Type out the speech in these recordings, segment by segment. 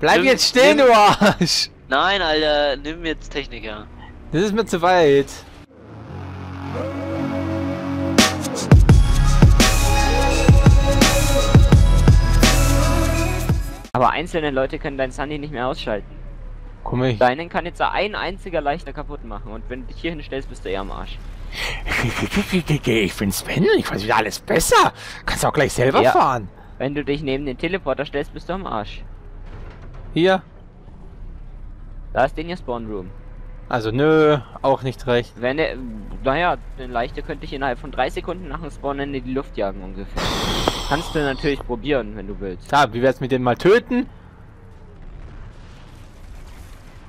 Bleib Nimm- jetzt stehen, nimm- du Arsch! Nein, Alter, nimm jetzt Techniker. Das ist mir zu weit. Aber einzelne Leute können dein Sunny nicht mehr ausschalten. Komm ich. Deinen kann jetzt ein einziger leichter kaputt machen. Und wenn du dich hier hinstellst, bist du eher am Arsch. Ich bin Sven, ich weiß wieder alles besser. Kannst auch gleich selber Ja. fahren. Wenn du dich neben den Teleporter stellst, bist du am Arsch. Hier. Da ist den hier Spawn Room. Also nö, auch nicht recht. Wenn er, naja, den leichter könnte ich innerhalb von drei Sekunden nach dem Spawn in die Luft jagen ungefähr. Kannst du natürlich probieren, wenn du willst. Da, wie wär's mit dem mal töten?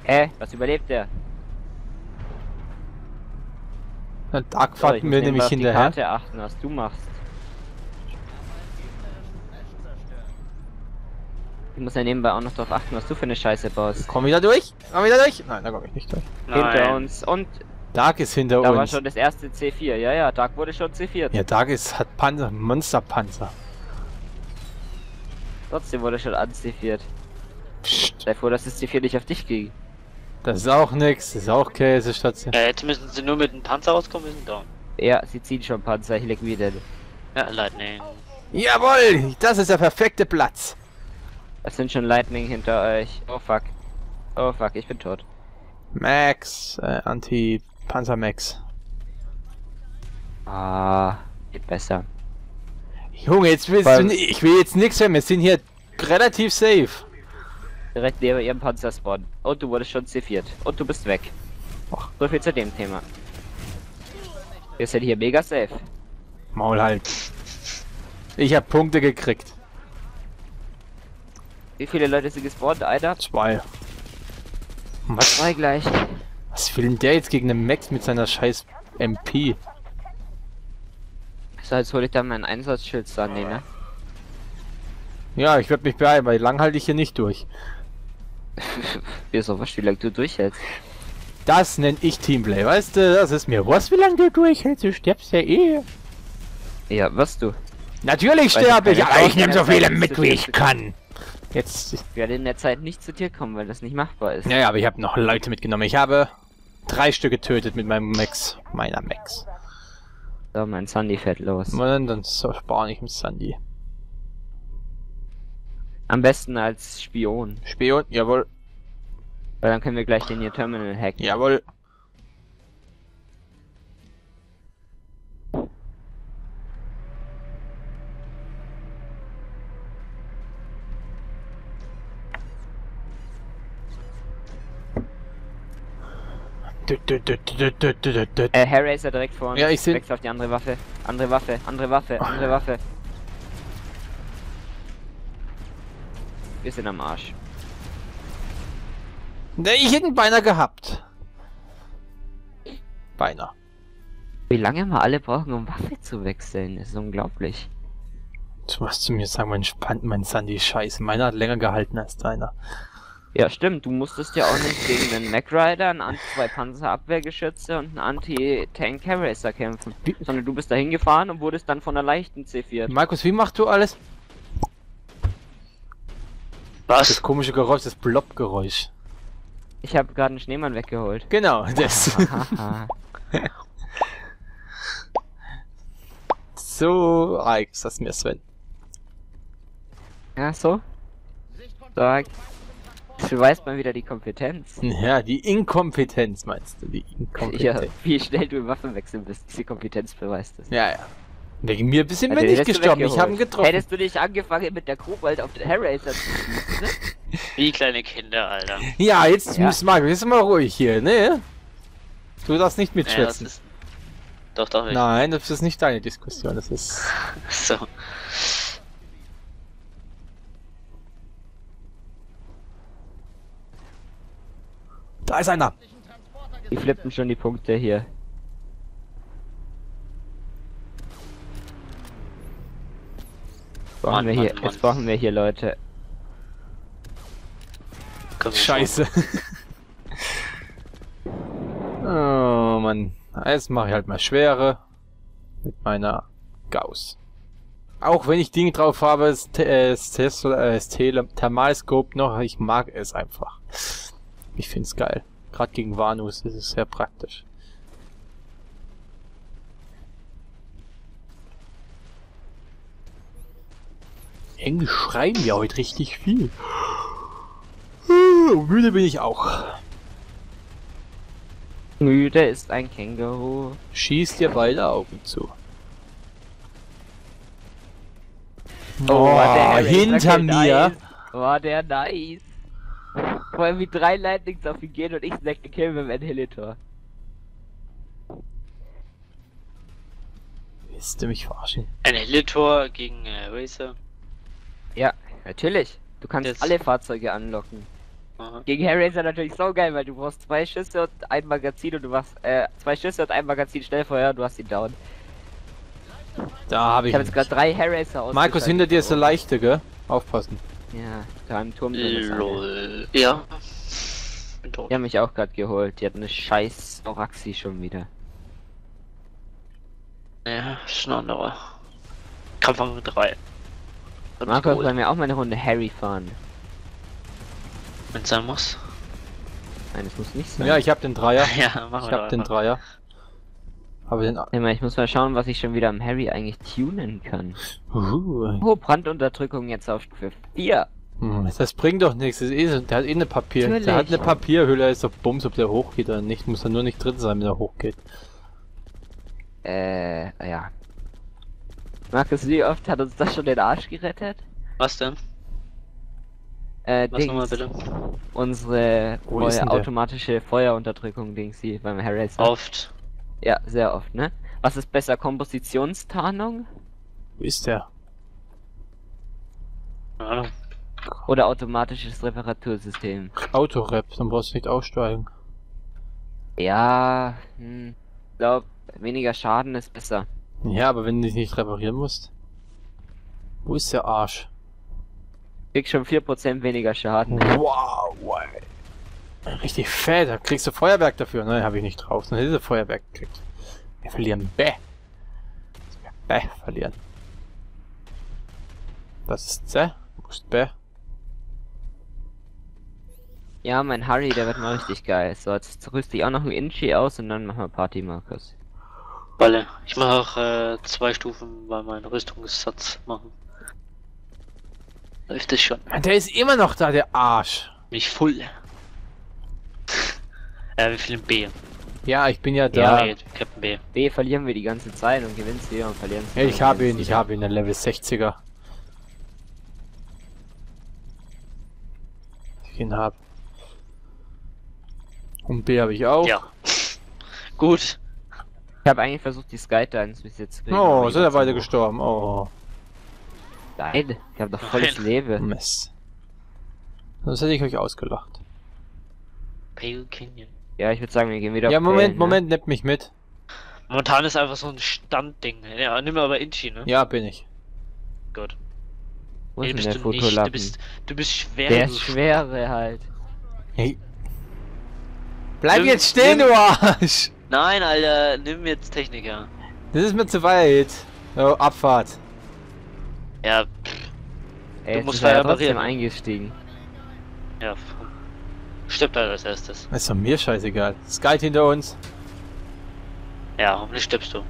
Hä? Was überlebt der? Na, Dark So, fahren wir nämlich hinterher. Karte achten, was du machst. Ich muss ja nebenbei auch noch darauf achten, was du für eine Scheiße baust. Komm wieder durch? Komm wieder durch? Nein, da komm ich nicht durch. Hinter uns. Und Dark ist hinter da war uns. schon das erste C4. Ja, ja, Dark wurde schon C4. Ja, Dark ist, hat Panzer, Monsterpanzer. Trotzdem wurde schon an C4. Psst, Sei froh, dass das C4 nicht auf dich ging. das ist auch nix, das ist auch Käse, Station. Ja, jetzt müssen sie nur mit dem Panzer rauskommen, wir sind down. Ja, sie ziehen schon Panzer, ich leg wieder. Ja, Lightning. Jawohl, das ist der perfekte Platz. Es sind schon Lightning hinter euch. Oh fuck. Oh fuck, ich bin tot. Max, äh, Anti-Panzer-Max. Ah, geht besser. Junge, jetzt willst Weil- du ich will jetzt nichts hören, wir sind hier relativ safe. Direkt neben ihrem Panzerspawn. Und du wurdest schon C4. Und du bist weg. Och, so viel zu dem Thema. Wir sind hier mega safe. Maul halt. Ich hab Punkte gekriegt. Wie viele Leute sind gespawnt? Einer? Zwei. Was, Zwei gleich. was will denn der jetzt gegen den Max mit seiner scheiß MP? So, jetzt hole ich da meinen Einsatzschild an, ne? Ja, ich werde mich beeilen, weil lang halte ich hier nicht durch. Wie so was, wie lange du durchhältst. Das nenne ich Teamplay, weißt du? Das ist mir was, wie lange du durchhältst, du stirbst ja eh. Ja, wirst du. Natürlich sterbe ich, aber ich nehme so viele mit, wie ich kann. Jetzt, Ich werde in der Zeit nicht zu dir kommen, weil das nicht machbar ist. naja, aber ich habe noch Leute mitgenommen. Ich habe drei Stück getötet mit meinem Max, meiner Max. So, mein Sandy fährt los. Und dann so spare ich im Sandy. Am besten als Spion. Spion, jawohl, Weil dann können wir gleich den hier Terminal hacken. jawohl. Dü, dü, dü, dü, dü, dü, dü, dü. Äh, Hellraiser direkt vor uns. Ja, ich seh- Wechsel auf die andere Waffe. Andere Waffe, andere Waffe, andere Waffe. Wir sind am Arsch. Ne, ich hätte ihn beinahe gehabt. Beinahe. Wie lange wir alle brauchen, um Waffe zu wechseln, ist unglaublich. Du musst zu mir sagen, mein, Span mein Sandy ist scheiße. Meiner hat länger gehalten als deiner. Ja, stimmt. Du musstest ja auch nicht gegen einen Mac Rider, einen Anti zwei Panzerabwehrgeschütze und einen Anti-Tank Hellraiser kämpfen. Wie- Sondern du bist da hingefahren und wurdest dann von der leichten C4. Markus, wie machst du alles? Das Was? komische Geräusch, das Blob-Geräusch. Ich habe gerade einen Schneemann weggeholt. Genau, das. Haha. so, ah, ist das mir Sven. ja, so? Sag. Das beweist mal wieder die Kompetenz. Ja, die Inkompetenz meinst du, die Ja, Inkompetenz. wie schnell du im Waffenwechsel bist, diese Kompetenz beweist es. Ja, ja. Wegen mir bist du mir Also, nicht hättest du gestorben, ich habe ihn getroffen. Hättest du nicht angefangen mit der Kobalt auf den Hellraiser zu schießen, ne? Wie kleine Kinder, Alter. Ja, jetzt Ja. muss Markus, jetzt mal ruhig hier, ne? Du darfst nicht Ja, mitschwätzen. ist. Doch, doch, ich. Nein, das ist nicht deine Diskussion, das ist... So. Da ist einer! Die flippen schon die Punkte hier. Brauchen Mann, wir hier, Mann, jetzt brauchen wir hier Leute. Scheiße. oh Mann. Jetzt mache ich halt mal schwere. Mit meiner Gauss. Auch wenn ich Ding drauf habe, das, Te- äh, äh, Thermalscope noch, ich mag es einfach. Ich find's geil. Gerade gegen Vanus ist es sehr praktisch. Englisch schreiben wir heute richtig viel. Müde bin ich auch. Müde ist ein Känguru. Schieß dir beide Augen zu. war der Harry, hinter mir. Nice. War der nice. Allem wie drei Lightnings auf ihn gehen und ich snack den Kill mit dem Annihilator. Willst du mich verarschen? Ein Helitor gegen äh, Racer. Ja, natürlich. Du kannst Jetzt. alle Fahrzeuge anlocken. Aha. Gegen Harry ist er natürlich so geil, weil du brauchst zwei Schüsse und ein Magazin und du machst, äh, zwei Schüsse und ein Magazin Schnellfeuer und du hast ihn down. Da habe Ich ich. habe jetzt gerade drei Harracer aus. Markus, hinter dir ist der leichte, gell? Aufpassen. Ja, da im Turm drin. Ja. Bin tot. Die haben mich auch gerade geholt. Die hat eine scheiß Oraxi schon wieder. Ja, ist ein anderer. Kampfang 3. Markus, wollen wir auch mal eine Runde Harry fahren? Wenn es sein muss. Nein, das muss nicht sein. Ja, ich habe den Dreier. Ja, machen Ich doch den. Dreier. Aber den. Mal, ich muss mal schauen, was ich schon wieder am Harry eigentlich tunen kann. Uh, Oh, Brandunterdrückung jetzt auf Stufe 4. hm, das bringt doch nichts. Das ist eh der hat eh eine Papier. Der hat Natürlich. eine Papierhülle. Ist doch Bums, ob der hochgeht oder nicht. Muss er nur nicht drin sein, wenn er hochgeht. Äh, ja. Markus, wie oft hat uns das schon den Arsch gerettet? Was denn? Äh, Was Dings, bitte? unsere Wo neue automatische Feuerunterdrückung, Dings, sie beim Harry. Oft. Ja, sehr oft, ne? Was ist besser, Kompositionstarnung Wo ist der? Ahnung. oder automatisches Reparatursystem? Autorep, dann brauchst du nicht aussteigen. Ja, hm, glaub, weniger Schaden ist besser. Ja, aber wenn du dich nicht reparieren musst. Wo ist der Arsch? Krieg schon 4% weniger Schaden. Wow, wow. Richtig fett, da kriegst du Feuerwerk dafür. Nein, habe ich nicht drauf, sonst hätte ich Feuerwerk gekriegt. Wir verlieren Bäh. Bäh verlieren. Das ist Zäh. Wo ist Bäh? Ja, mein Harry, der wird mal richtig geil. So, jetzt rüste ich auch noch einen Inchi aus und dann machen wir Party, Markus. Balle. Ich mache auch äh, zwei Stufen bei meinem Rüstungssatz machen. Läuft das schon. Der ist immer noch da, der Arsch. Mich voll. Äh, wie viel B? Ja, ich bin ja Ja, da. B, Captain B. B verlieren wir die ganze Zeit und gewinnen sie und verlieren sie. Ja, ich habe ihn, ich habe ihn, der Level 60er. Ich ihn hab. Und B habe ich auch. Ja. Gut. Ich habe eigentlich versucht, die Skytines bis jetzt zu kriegen. Oh, sind er ich beide gestorben. Oh. Nein, ich habe doch volles Nein. Leben. Mist. Sonst hätte ich euch ausgelacht. Pale Canyon. Ja, ich würde sagen, wir gehen wieder Ja, auf Moment, ne? Moment, nimm mich mit. Momentan ist einfach so ein Standding. Ja, nimm aber Inchi, ne? Ja, bin ich. Gut. Wo Nee, ist denn bist der du nicht. Du Fotolappen? bist, du bist schwer. Der ist schwere halt. Hey. Bleib Nimm- jetzt stehen, nimm- du Arsch! Nein, Alter, nimm jetzt Techniker. Das ist mir zu weit. Oh, Abfahrt. Ja, pff, Ey, Du musst ja trotzdem eingestiegen. ja. Stirbt halt als erstes. Das ist doch mir scheißegal. Sky hinter uns. Ja, hoffentlich stirbst du.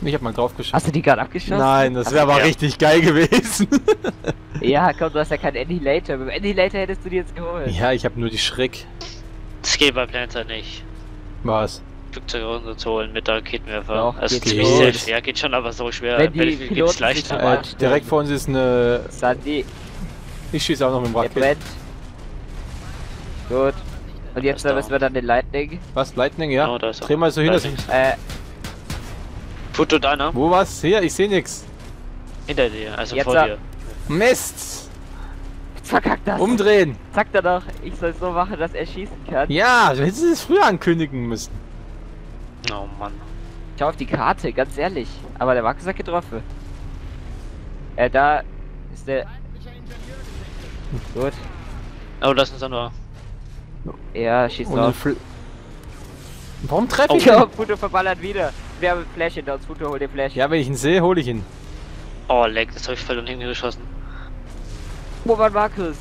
Ich hab mal drauf geschossen. Hast du die gerade abgeschossen? Nein, das wäre aber Ja. richtig geil gewesen. Ja, komm, du hast ja keinen Annihilator. Mit dem Annihilator hättest du die jetzt geholt. ja, ich habe nur die Schreck. Das geht bei Planter nicht. Was? Flugzeuge runterzuholen mit der Raketenwerfer. Doch, also geht ziemlich sehr, ja, geht schon, aber so schwer. Wenn die Piloten leichter. Äh, direkt vor uns ist eine. Sandy, Ich schieße auch noch mit dem Raket. Gut. Und jetzt Ist müssen wir dann den Lightning. Was? Lightning, ja? Oh, da ist. Dreh mal so hin. dass ich- Äh, Foto deiner? Wo was? Hier, ich sehe nix. Hinter dir, also Jetzt vor dir. Mist! verkack das. Umdrehen! Sagt er doch, ich soll so machen, dass er schießen kann. Ja, du hättest es früher ankündigen müssen. Oh Mann. Schau auf die Karte, ganz ehrlich. Aber der Markus hat getroffen. Äh, da ist der. Gut. Oh, lass uns dann nur. Ja, schießt dann drauf. Warum treffe Oh. ich ihn? Puto verballert wieder. wer Flash hinter uns, Futo, hol den Flash. Ja, wenn ich ihn sehe, hole ich ihn. Oh, leck, das habe ich voll und hinten geschossen. Wo war Markus?